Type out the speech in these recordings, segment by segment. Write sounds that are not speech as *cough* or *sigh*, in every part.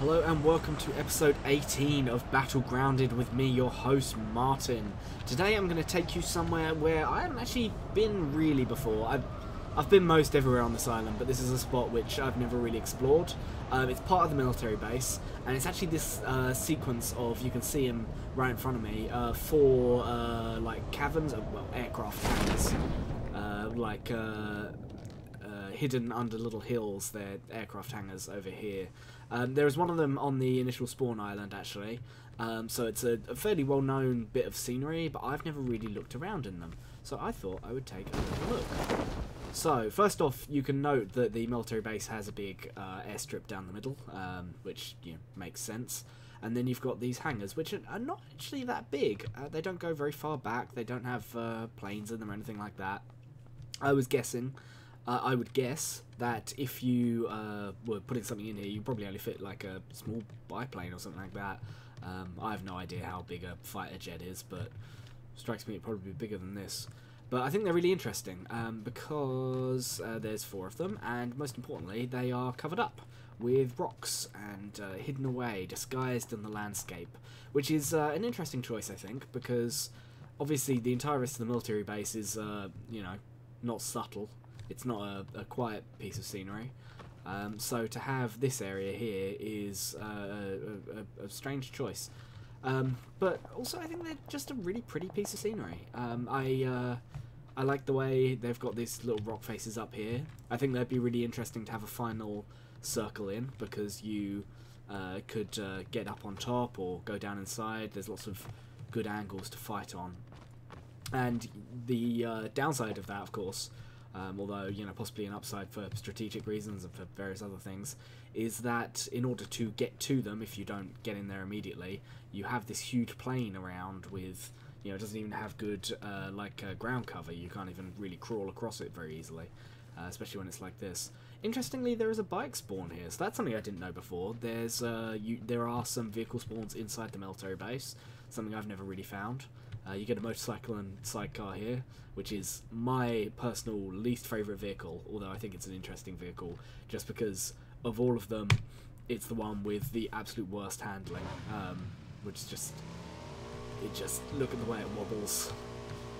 Hello and welcome to episode 18 of Battlegrounded with me, your host Martin. Today I'm going to take you somewhere where I haven't actually been really before. I've, I've been most everywhere on this island, but this is a spot which I've never really explored. Um, it's part of the military base, and it's actually this uh, sequence of, you can see him right in front of me, uh, four uh, like caverns, uh, well, aircraft hangars, uh, like uh, hidden under little hills. They're aircraft hangars over here. Um, there is one of them on the initial spawn island, actually. Um, so it's a, a fairly well-known bit of scenery, but I've never really looked around in them. So I thought I would take a look. So, first off, you can note that the military base has a big uh, airstrip down the middle, um, which you know, makes sense. And then you've got these hangars, which are, are not actually that big. Uh, they don't go very far back. They don't have uh, planes in them or anything like that. I was guessing uh, I would guess that if you uh, were putting something in here, you probably only fit like a small biplane or something like that. Um, I have no idea how big a fighter jet is, but strikes me it probably be bigger than this. But I think they're really interesting um, because uh, there's four of them, and most importantly, they are covered up with rocks and uh, hidden away, disguised in the landscape, which is uh, an interesting choice, I think, because obviously the entire rest of the military base is, uh, you know, not subtle it's not a, a quiet piece of scenery. Um, so to have this area here is uh, a, a, a, strange choice. Um, but also I think they're just a really pretty piece of scenery. Um, I uh, I like the way they've got these little rock faces up here. I think that'd be really interesting to have a final circle in because you uh, could uh, get up on top or go down inside. There's lots of good angles to fight on. And the uh, downside of that, of course, um, although you know possibly an upside for strategic reasons and for various other things, is that in order to get to them, if you don't get in there immediately, you have this huge plain around with you know it doesn't even have good uh, like uh, ground cover. You can't even really crawl across it very easily, uh, especially when it's like this. Interestingly, there is a bike spawn here, so that's something I didn't know before. There's uh, you, there are some vehicle spawns inside the military base, something I've never really found. Uh, you get a motorcycle and sidecar here, which is my personal least favourite vehicle, although I think it's an interesting vehicle, just because of all of them, it's the one with the absolute worst handling, um, which is just, it just, look at the way it wobbles.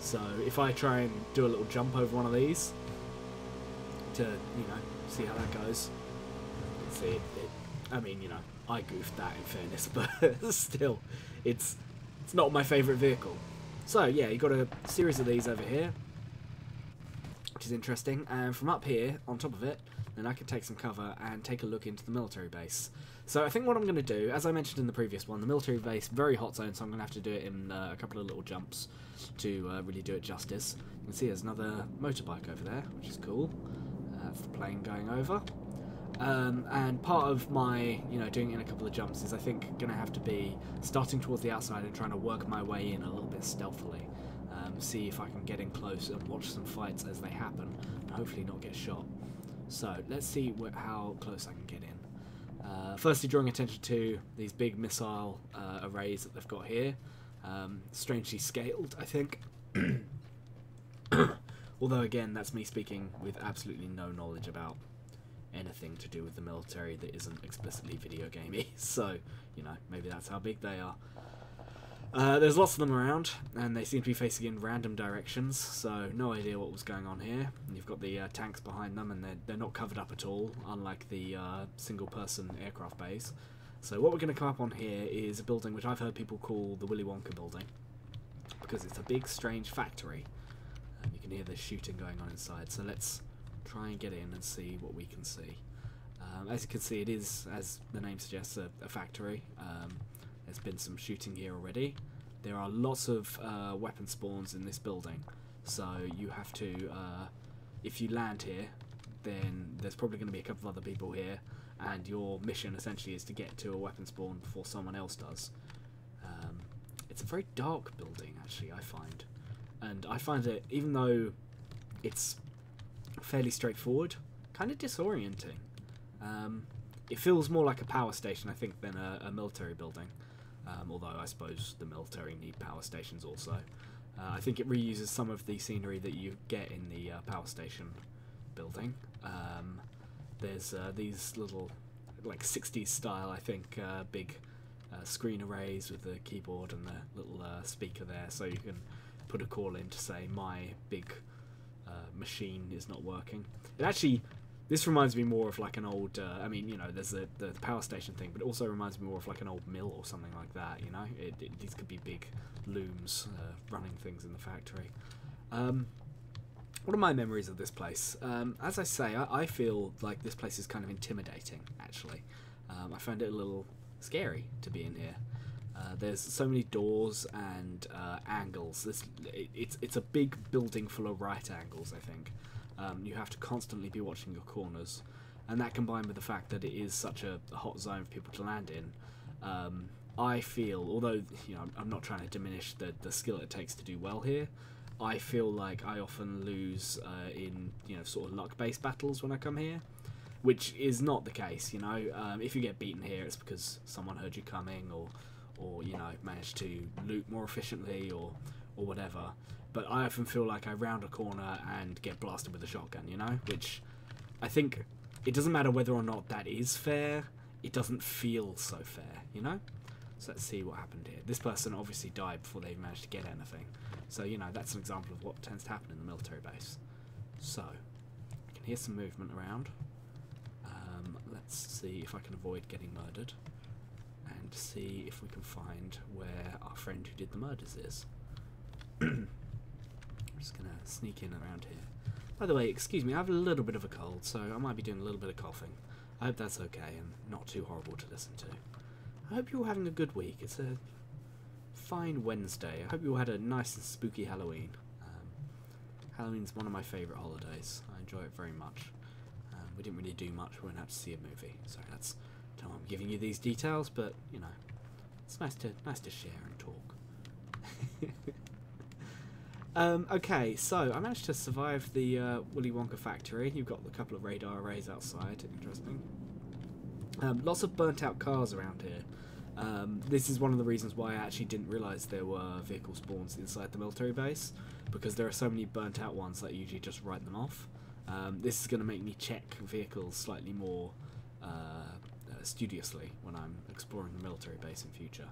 So if I try and do a little jump over one of these, to, you know, see how that goes, see, it, it, I mean, you know, I goofed that in fairness, *laughs* but still, it's, it's not my favourite vehicle. So yeah, you've got a series of these over here, which is interesting. And from up here, on top of it, then I can take some cover and take a look into the military base. So I think what I'm going to do, as I mentioned in the previous one, the military base, very hot zone, so I'm going to have to do it in uh, a couple of little jumps to uh, really do it justice. You can see there's another motorbike over there, which is cool. Uh, the plane going over. Um, and part of my, you know, doing in a couple of jumps is I think going to have to be starting towards the outside and trying to work my way in a little bit stealthily. Um, see if I can get in close and watch some fights as they happen, and hopefully not get shot. So let's see how close I can get in. Uh, firstly, drawing attention to these big missile uh, arrays that they've got here. Um, strangely scaled, I think. *coughs* *coughs* Although, again, that's me speaking with absolutely no knowledge about anything to do with the military that isn't explicitly video gamey. *laughs* So, you know, maybe that's how big they are. Uh, there's lots of them around, and they seem to be facing in random directions, so no idea what was going on here. You've got the uh, tanks behind them, and they're, they're not covered up at all, unlike the uh, single-person aircraft base. So what we're going to come up on here is a building which I've heard people call the Willy Wonka building, because it's a big, strange factory. And you can hear the shooting going on inside, so let's try and get in and see what we can see. Um, as you can see, it is, as the name suggests, a, a factory. Um, there's been some shooting here already. There are lots of uh, weapon spawns in this building, so you have to, uh, if you land here, then there's probably going to be a couple of other people here, and your mission essentially is to get to a weapon spawn before someone else does. Um, it's a very dark building, actually, I find. And I find it, even though it's fairly straightforward, kind of disorienting. Um, it feels more like a power station, I think, than a, a military building. Um, although I suppose the military need power stations also. Uh, I think it reuses some of the scenery that you get in the uh, power station building. Um, there's uh, these little like 60s style, I think, uh, big uh, screen arrays with the keyboard and the little uh, speaker there, so you can put a call in to say my big machine is not working. It actually, this reminds me more of like an old. Uh, I mean, you know, there's the, the power station thing, but it also reminds me more of like an old mill or something like that. You know, it, it, these could be big looms uh, running things in the factory. Um, what are my memories of this place? Um, as I say, I, I, feel like this place is kind of intimidating. Actually, um, I found it a little scary to be in here. Uh, there's so many doors and uh, angles. This it, it's it's a big building full of right angles. I think um, you have to constantly be watching your corners, and that combined with the fact that it is such a hot zone for people to land in. Um, I feel, although you know, I'm not trying to diminish the the skill it takes to do well here. I feel like I often lose uh, in you know sort of luck-based battles when I come here which is not the case. You know, um, if you get beaten here, it's because someone heard you coming, or or you know manage to loot more efficiently, or or whatever. But I often feel like I round a corner and get blasted with a shotgun. You know, which I think it doesn't matter whether or not that is fair. It doesn't feel so fair. You know. So let's see what happened here. This person obviously died before they managed to get anything. So, you know, that's an example of what tends to happen in the military base. So, I can hear some movement around. Um, let's see if I can avoid getting murdered and see if we can find where our friend who did the murders is. *clears throat* I'm just gonna sneak in around here. By the way, excuse me, I have a little bit of a cold, so I might be doing a little bit of coughing. I hope that's okay and not too horrible to listen to. I hope you're all having a good week. It's a fine Wednesday. I hope you all had a nice and spooky Halloween. Um, Halloween's one of my favourite holidays. I enjoy it very much. Um, we didn't really do much. We went out to see a movie, so that's I'm giving you these details. But you know, it's nice to nice to share and talk. *laughs* um, okay, so I managed to survive the uh, Willy Wonka factory. You've got a couple of radar arrays outside. Interesting. Um, lots of burnt out cars around here. Um, this is one of the reasons why I actually didn't realise there were vehicle spawns inside the military base, because there are so many burnt out ones that I usually just write them off. Um, this is going to make me check vehicles slightly more uh, studiously when I'm exploring the military base in future.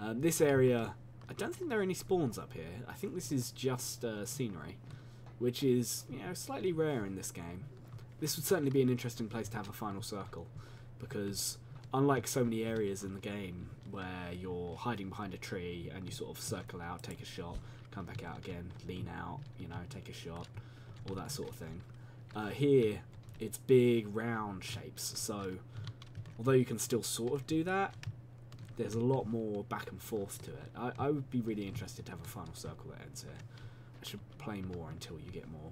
Um, this area, I don't think there are any spawns up here. I think this is just uh, scenery, which is you know slightly rare in this game. This would certainly be an interesting place to have a final circle, because unlike so many areas in the game where you're hiding behind a tree and you sort of circle out, take a shot, come back out again, lean out, you know, take a shot, all that sort of thing. Uh, here, it's big round shapes, so although you can still sort of do that, there's a lot more back and forth to it. I, I would be really interested to have a final circle that ends here. I should play more until you get more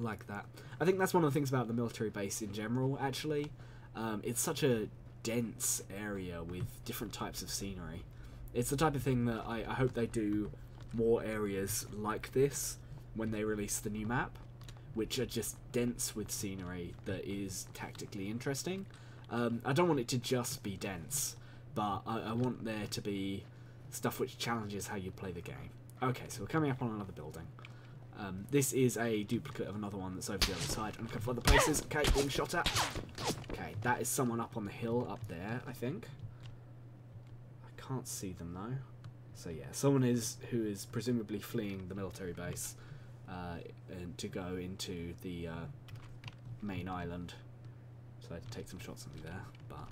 like that. I think that's one of the things about the military base in general, actually. Um, it's such a dense area with different types of scenery. It's the type of thing that I, I hope they do more areas like this when they release the new map, which are just dense with scenery that is tactically interesting. Um, I don't want it to just be dense, but I, I want there to be stuff which challenges how you play the game. Okay, so we're coming up on another building. Um, this is a duplicate of another one that's over the other side and a couple other places. Okay, being shot at. Okay, that is someone up on the hill up there, I think. I can't see them though. So yeah, someone is who is presumably fleeing the military base uh, and to go into the uh, main island. So I had to take some shots at me there, but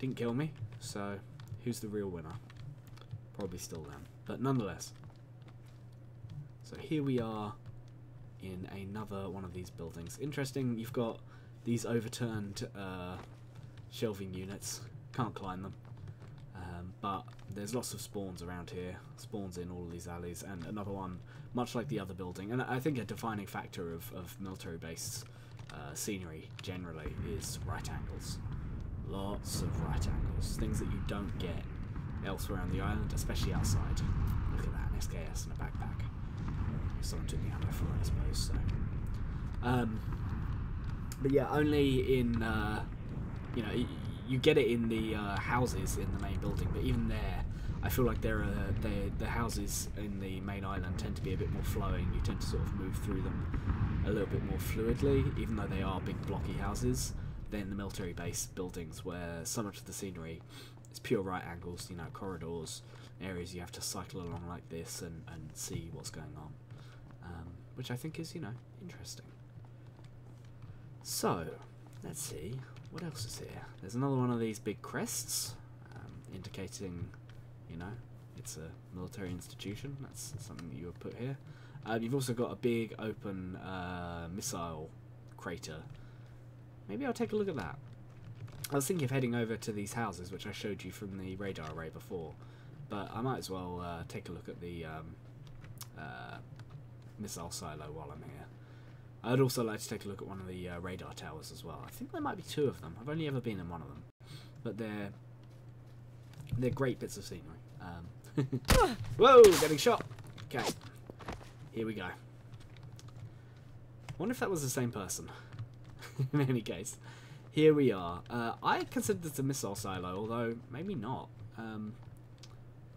didn't kill me. So who's the real winner? Probably still them. But nonetheless. So here we are in another one of these buildings. Interesting, you've got these overturned uh, shelving units. Can't climb them. Um, but there's lots of spawns around here. Spawns in all of these alleys. And another one, much like the other building. And I think a defining factor of, of military-based uh, scenery generally is right angles. Lots of right angles. Things that you don't get elsewhere on the island, especially outside. Look at that, an SKS and a backpack. Someone took the ammo for it, I suppose, so... Um, but yeah, only in uh, you know you get it in the uh, houses in the main building, but even there, I feel like there are the the houses in the main island tend to be a bit more flowing. You tend to sort of move through them a little bit more fluidly, even though they are big blocky houses. than the military base buildings, where so much of the scenery is pure right angles, you know, corridors, areas you have to cycle along like this and, and see what's going on. Um, which I think is, you know, interesting. So, let's see, what else is here? There's another one of these big crests, um, indicating, you know, it's a military institution. That's something that you would put here. Uh, you've also got a big open uh, missile crater. Maybe I'll take a look at that. I was thinking of heading over to these houses, which I showed you from the radar array before, but I might as well uh, take a look at the um, uh, missile silo while I'm here. I'd also like to take a look at one of the uh, radar towers as well. I think there might be two of them. I've only ever been in one of them, but they're they're great bits of scenery. Um, *laughs* whoa, getting shot. Okay, here we go. wonder if that was the same person. *laughs* in any case, here we are. Uh, I consider this a missile silo, although maybe not. Um,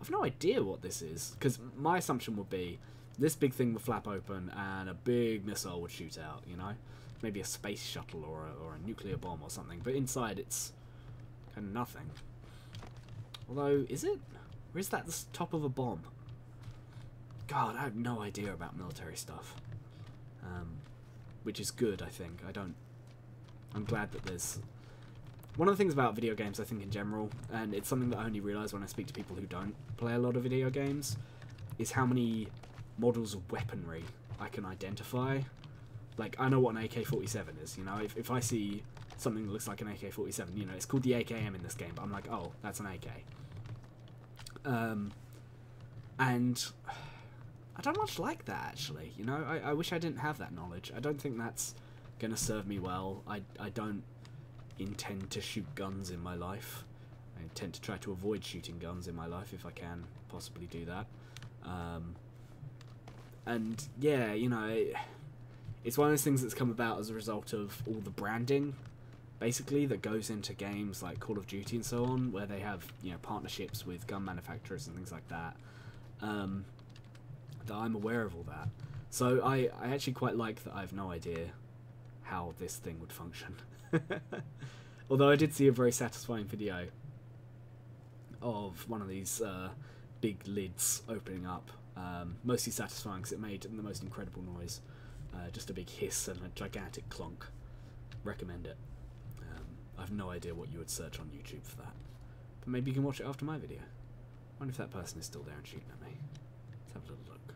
I've no idea what this is, because my assumption would be this big thing would flap open and a big missile would shoot out, you know? Maybe a space shuttle or a, or a nuclear bomb or something, but inside it's kind of nothing. Although, is it? Is that the top of a bomb? God, I have no idea about military stuff. Um, which is good, I think. I don't... I'm glad that there's... One of the things about video games, I think, in general, and it's something that I only realise when I speak to people who don't play a lot of video games, is how many models of weaponry I can identify. Like, I know what an AK-47 is, you know? If, if I see something that looks like an AK-47, you know, it's called the AKM in this game, but I'm like, oh, that's an AK. Um, and I don't much like that, actually, you know? I, I wish I didn't have that knowledge. I don't think that's going to serve me well. I, I don't intend to shoot guns in my life. I intend to try to avoid shooting guns in my life if I can possibly do that. Um, and yeah, you know, it, it's one of those things that's come about as a result of all the branding, basically, that goes into games like Call of Duty and so on, where they have you know partnerships with gun manufacturers and things like that. Um, that I'm aware of all that. So I, I actually quite like that I have no idea how this thing would function. *laughs* Although I did see a very satisfying video of one of these uh, big lids opening up um, mostly satisfying because it made the most incredible noise. Uh, just a big hiss and a gigantic clunk. Recommend it. I have no idea what you would search on YouTube for that. But maybe you can watch it after my video. wonder if that person is still there and shooting at me. Let's have a little look.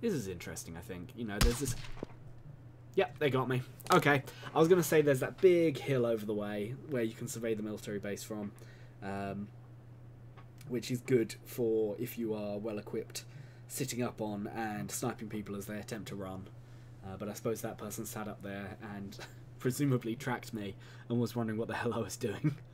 This is interesting, I think. You know, there's this... Yep, they got me. Okay, I was going to say there's that big hill over the way where you can survey the military base from. Um, which is good for if you are well equipped sitting up on and sniping people as they attempt to run. Uh, but I suppose that person sat up there and *laughs* presumably tracked me and was wondering what the hell I was doing. *laughs*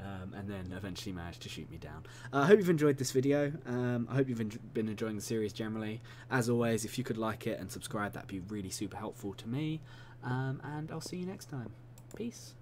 Um, and then eventually managed to shoot me down. Uh, I hope you've enjoyed this video. Um, I hope you've en been enjoying the series generally. As always, if you could like it and subscribe, that'd be really super helpful to me. Um, and I'll see you next time. Peace.